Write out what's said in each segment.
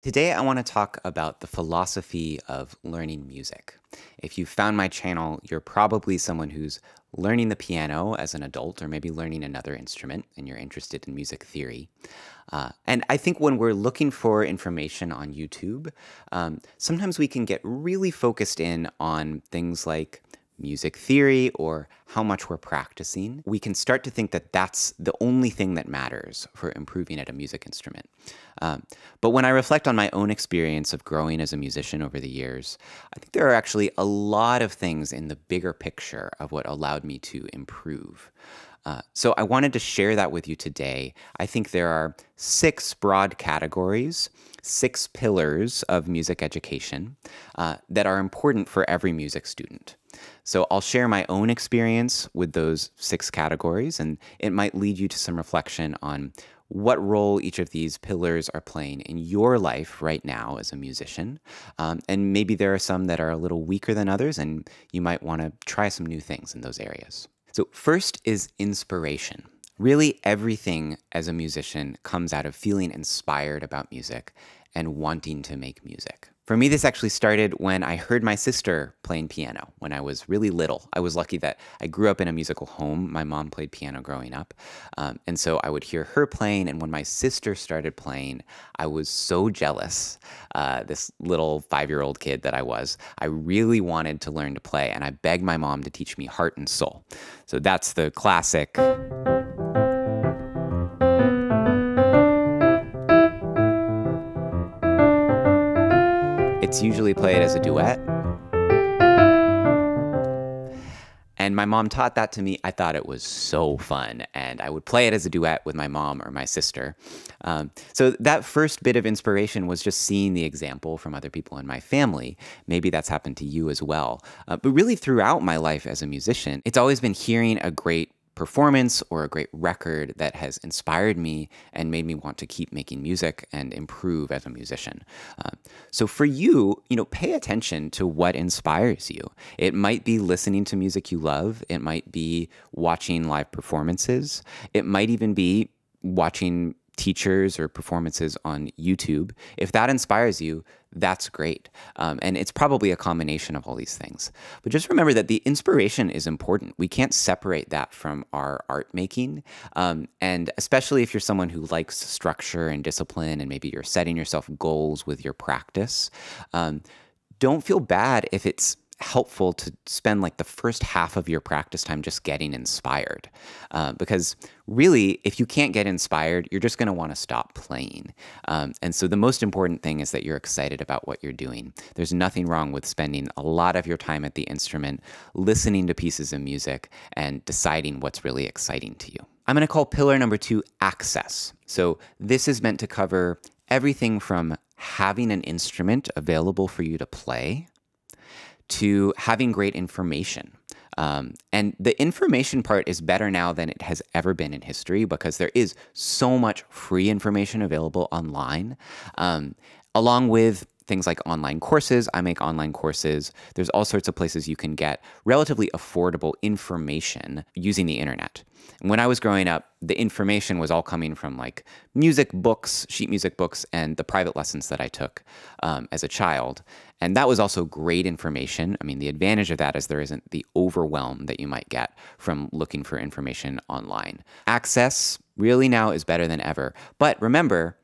Today, I want to talk about the philosophy of learning music. If you found my channel, you're probably someone who's learning the piano as an adult or maybe learning another instrument and you're interested in music theory. Uh, and I think when we're looking for information on YouTube, um, sometimes we can get really focused in on things like music theory or how much we're practicing, we can start to think that that's the only thing that matters for improving at a music instrument. Um, but when I reflect on my own experience of growing as a musician over the years, I think there are actually a lot of things in the bigger picture of what allowed me to improve. Uh, so I wanted to share that with you today. I think there are six broad categories, six pillars of music education uh, that are important for every music student. So I'll share my own experience with those six categories, and it might lead you to some reflection on what role each of these pillars are playing in your life right now as a musician. Um, and maybe there are some that are a little weaker than others, and you might want to try some new things in those areas. So, first is inspiration. Really, everything as a musician comes out of feeling inspired about music and wanting to make music. For me, this actually started when I heard my sister playing piano when I was really little. I was lucky that I grew up in a musical home. My mom played piano growing up. Um, and so I would hear her playing. And when my sister started playing, I was so jealous. Uh, this little five year old kid that I was, I really wanted to learn to play. And I begged my mom to teach me heart and soul. So that's the classic. It's usually played as a duet. And my mom taught that to me. I thought it was so fun. And I would play it as a duet with my mom or my sister. Um, so that first bit of inspiration was just seeing the example from other people in my family. Maybe that's happened to you as well. Uh, but really, throughout my life as a musician, it's always been hearing a great performance or a great record that has inspired me and made me want to keep making music and improve as a musician. Uh, so for you, you know, pay attention to what inspires you. It might be listening to music you love. It might be watching live performances. It might even be watching teachers or performances on YouTube. If that inspires you, that's great. Um, and it's probably a combination of all these things. But just remember that the inspiration is important. We can't separate that from our art making. Um, and especially if you're someone who likes structure and discipline, and maybe you're setting yourself goals with your practice, um, don't feel bad if it's helpful to spend like the first half of your practice time just getting inspired. Uh, because really, if you can't get inspired, you're just going to want to stop playing. Um, and so the most important thing is that you're excited about what you're doing. There's nothing wrong with spending a lot of your time at the instrument, listening to pieces of music, and deciding what's really exciting to you. I'm going to call pillar number two access. So this is meant to cover everything from having an instrument available for you to play to having great information. Um, and the information part is better now than it has ever been in history because there is so much free information available online, um, along with things like online courses. I make online courses. There's all sorts of places you can get relatively affordable information using the internet. When I was growing up, the information was all coming from like music books, sheet music books, and the private lessons that I took um, as a child. And that was also great information. I mean, the advantage of that is there isn't the overwhelm that you might get from looking for information online. Access really now is better than ever. But remember,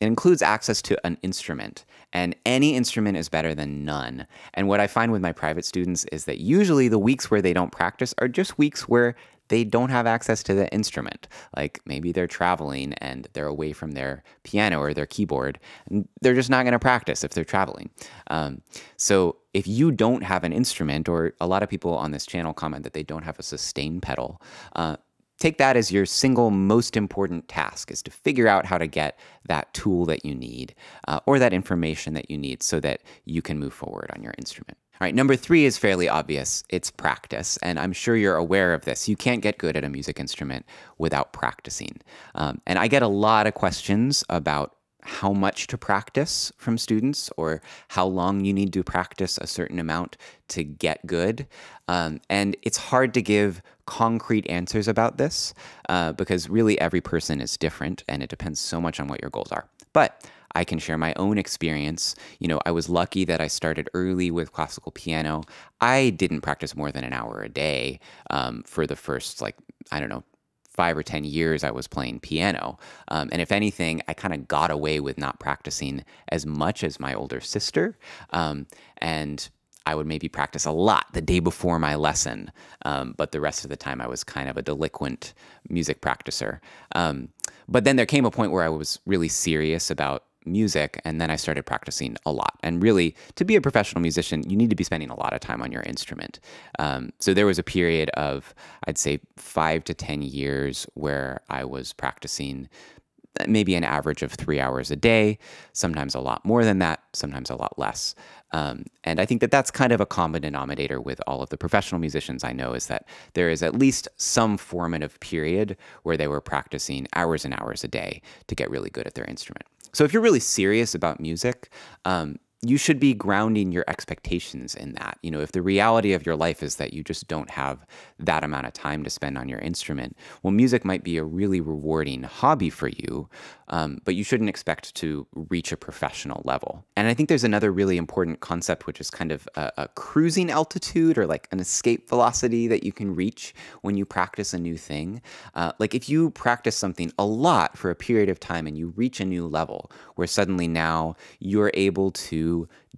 it includes access to an instrument, and any instrument is better than none. And what I find with my private students is that usually the weeks where they don't practice are just weeks where they don't have access to the instrument. Like maybe they're traveling and they're away from their piano or their keyboard, and they're just not going to practice if they're traveling. Um, so if you don't have an instrument, or a lot of people on this channel comment that they don't have a sustain pedal, uh, take that as your single most important task is to figure out how to get that tool that you need uh, or that information that you need so that you can move forward on your instrument. All right, number three is fairly obvious. It's practice. And I'm sure you're aware of this. You can't get good at a music instrument without practicing. Um, and I get a lot of questions about how much to practice from students or how long you need to practice a certain amount to get good. Um, and it's hard to give concrete answers about this uh, because really every person is different and it depends so much on what your goals are. But I can share my own experience. You know, I was lucky that I started early with classical piano. I didn't practice more than an hour a day um, for the first, like, I don't know, five or 10 years I was playing piano. Um, and if anything, I kind of got away with not practicing as much as my older sister. Um, and I would maybe practice a lot the day before my lesson, um, but the rest of the time I was kind of a delinquent music practicer. Um, but then there came a point where I was really serious about music and then I started practicing a lot. And really, to be a professional musician, you need to be spending a lot of time on your instrument. Um, so there was a period of, I'd say, five to 10 years where I was practicing maybe an average of three hours a day, sometimes a lot more than that, sometimes a lot less. Um, and I think that that's kind of a common denominator with all of the professional musicians I know is that there is at least some formative period where they were practicing hours and hours a day to get really good at their instrument. So if you're really serious about music, um, you should be grounding your expectations in that. You know, if the reality of your life is that you just don't have that amount of time to spend on your instrument, well, music might be a really rewarding hobby for you, um, but you shouldn't expect to reach a professional level. And I think there's another really important concept, which is kind of a, a cruising altitude or like an escape velocity that you can reach when you practice a new thing. Uh, like if you practice something a lot for a period of time and you reach a new level where suddenly now you're able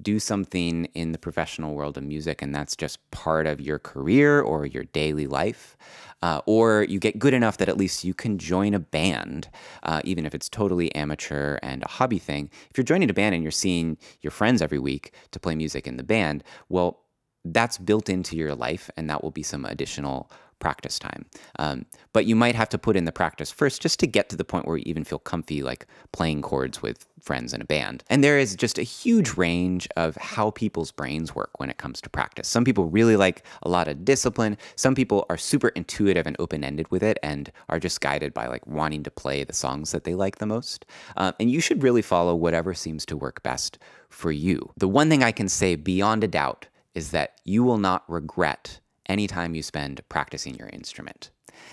do something in the professional world of music and that's just part of your career or your daily life. Uh, or you get good enough that at least you can join a band, uh, even if it's totally amateur and a hobby thing. If you're joining a band and you're seeing your friends every week to play music in the band, well, that's built into your life and that will be some additional practice time. Um, but you might have to put in the practice first just to get to the point where you even feel comfy, like playing chords with friends in a band. And there is just a huge range of how people's brains work when it comes to practice. Some people really like a lot of discipline. Some people are super intuitive and open ended with it and are just guided by like wanting to play the songs that they like the most. Um, and you should really follow whatever seems to work best for you. The one thing I can say beyond a doubt is that you will not regret any time you spend practicing your instrument.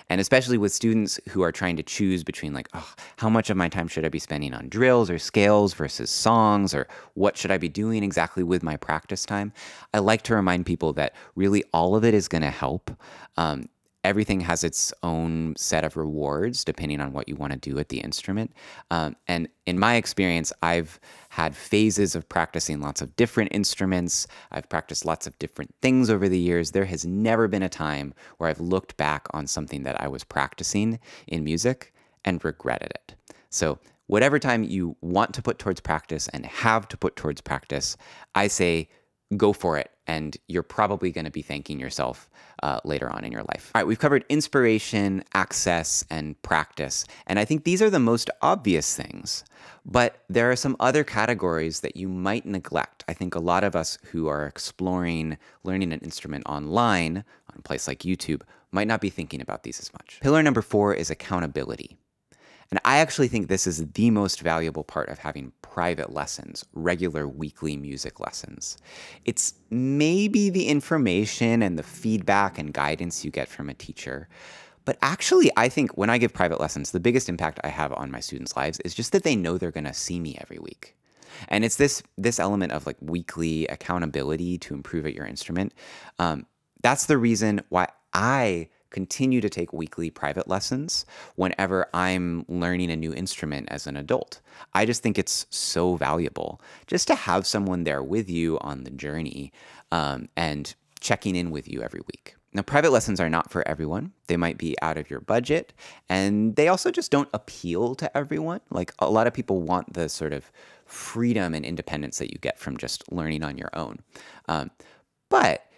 And especially with students who are trying to choose between, like, oh, how much of my time should I be spending on drills or scales versus songs, or what should I be doing exactly with my practice time? I like to remind people that really all of it is going to help. Um, everything has its own set of rewards depending on what you want to do with the instrument. Um, and in my experience, I've had phases of practicing lots of different instruments. I've practiced lots of different things over the years. There has never been a time where I've looked back on something that I was practicing in music and regretted it. So, whatever time you want to put towards practice and have to put towards practice, I say go for it. And you're probably going to be thanking yourself uh, later on in your life. All right, we've covered inspiration, access, and practice. And I think these are the most obvious things. But there are some other categories that you might neglect. I think a lot of us who are exploring learning an instrument online, on a place like YouTube, might not be thinking about these as much. Pillar number four is accountability. And I actually think this is the most valuable part of having private lessons, regular weekly music lessons. It's maybe the information and the feedback and guidance you get from a teacher. But actually, I think when I give private lessons, the biggest impact I have on my students' lives is just that they know they're going to see me every week. And it's this this element of like weekly accountability to improve at your instrument. Um, that's the reason why I continue to take weekly private lessons whenever I'm learning a new instrument as an adult. I just think it's so valuable just to have someone there with you on the journey um, and checking in with you every week. Now, private lessons are not for everyone. They might be out of your budget, and they also just don't appeal to everyone. Like a lot of people want the sort of freedom and independence that you get from just learning on your own. Um, but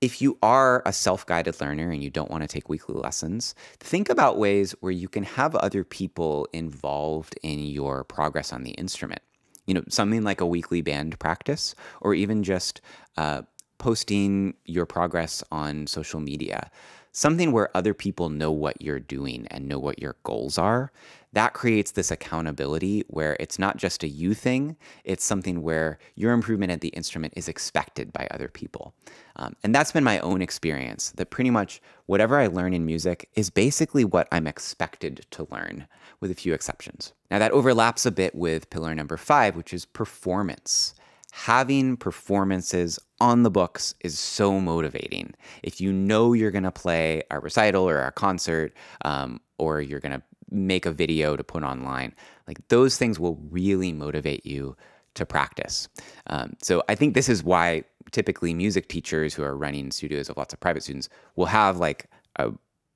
if you are a self guided learner and you don't want to take weekly lessons, think about ways where you can have other people involved in your progress on the instrument. You know, something like a weekly band practice, or even just uh, posting your progress on social media, something where other people know what you're doing and know what your goals are, that creates this accountability where it's not just a you thing, it's something where your improvement at the instrument is expected by other people. Um, and that's been my own experience that pretty much whatever I learn in music is basically what I'm expected to learn, with a few exceptions. Now, that overlaps a bit with pillar number five, which is performance having performances on the books is so motivating. If you know you're going to play a recital or a concert, um, or you're going to make a video to put online, like those things will really motivate you to practice. Um, so I think this is why typically music teachers who are running studios of lots of private students will have like a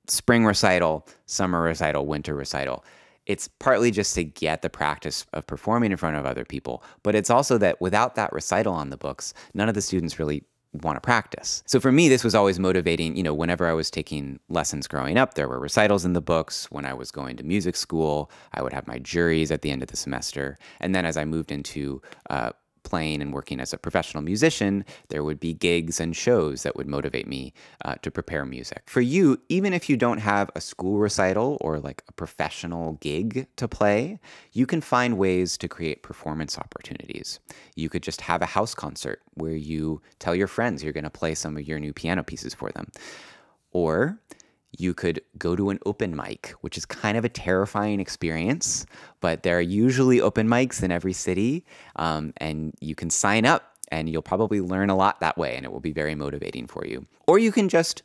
spring recital, summer recital, winter recital it's partly just to get the practice of performing in front of other people, but it's also that without that recital on the books, none of the students really want to practice. So for me, this was always motivating. You know, whenever I was taking lessons growing up, there were recitals in the books. When I was going to music school, I would have my juries at the end of the semester. And then as I moved into uh, playing and working as a professional musician, there would be gigs and shows that would motivate me uh, to prepare music. For you, even if you don't have a school recital or like a professional gig to play, you can find ways to create performance opportunities. You could just have a house concert where you tell your friends you're going to play some of your new piano pieces for them. Or you could go to an open mic, which is kind of a terrifying experience, but there are usually open mics in every city, um, and you can sign up and you'll probably learn a lot that way, and it will be very motivating for you. Or you can just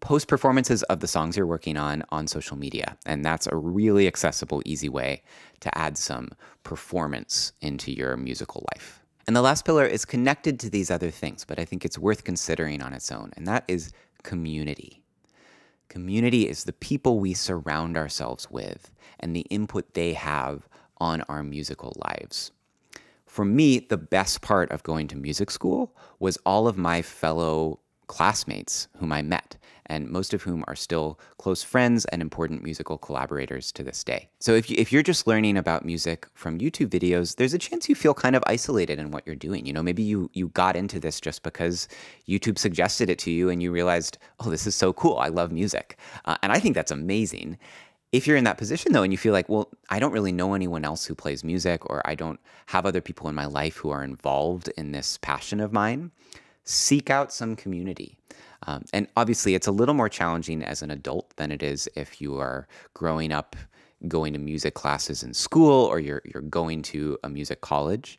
post performances of the songs you're working on on social media, and that's a really accessible, easy way to add some performance into your musical life. And the last pillar is connected to these other things, but I think it's worth considering on its own, and that is community. Community is the people we surround ourselves with and the input they have on our musical lives. For me, the best part of going to music school was all of my fellow classmates whom I met and most of whom are still close friends and important musical collaborators to this day. So if, you, if you're just learning about music from YouTube videos, there's a chance you feel kind of isolated in what you're doing. You know, maybe you, you got into this just because YouTube suggested it to you and you realized, oh, this is so cool. I love music. Uh, and I think that's amazing. If you're in that position though, and you feel like, well, I don't really know anyone else who plays music, or I don't have other people in my life who are involved in this passion of mine, seek out some community. Um, and obviously, it's a little more challenging as an adult than it is if you are growing up going to music classes in school or you're, you're going to a music college.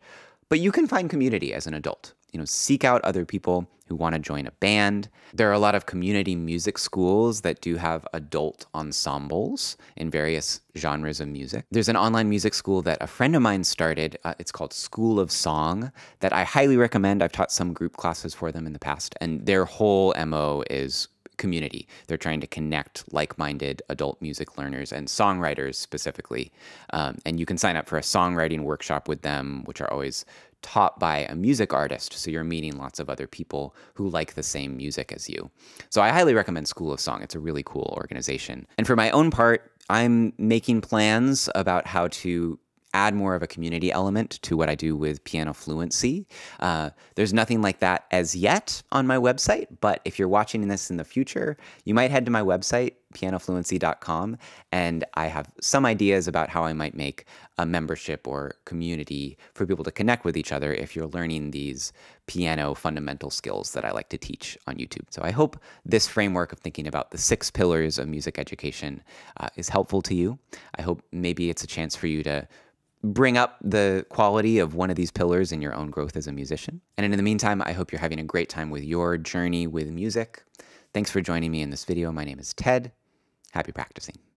But you can find community as an adult you know, seek out other people who want to join a band. There are a lot of community music schools that do have adult ensembles in various genres of music. There's an online music school that a friend of mine started. Uh, it's called School of Song that I highly recommend. I've taught some group classes for them in the past, and their whole MO is community. They're trying to connect like minded adult music learners and songwriters specifically. Um, and you can sign up for a songwriting workshop with them, which are always taught by a music artist. So you're meeting lots of other people who like the same music as you. So I highly recommend School of Song. It's a really cool organization. And for my own part, I'm making plans about how to add more of a community element to what I do with piano fluency. Uh, there's nothing like that as yet on my website, but if you're watching this in the future, you might head to my website, pianofluency.com, and I have some ideas about how I might make a membership or community for people to connect with each other if you're learning these piano fundamental skills that I like to teach on YouTube. So I hope this framework of thinking about the six pillars of music education uh, is helpful to you. I hope maybe it's a chance for you to bring up the quality of one of these pillars in your own growth as a musician. And in the meantime, I hope you're having a great time with your journey with music. Thanks for joining me in this video. My name is Ted. Happy practicing.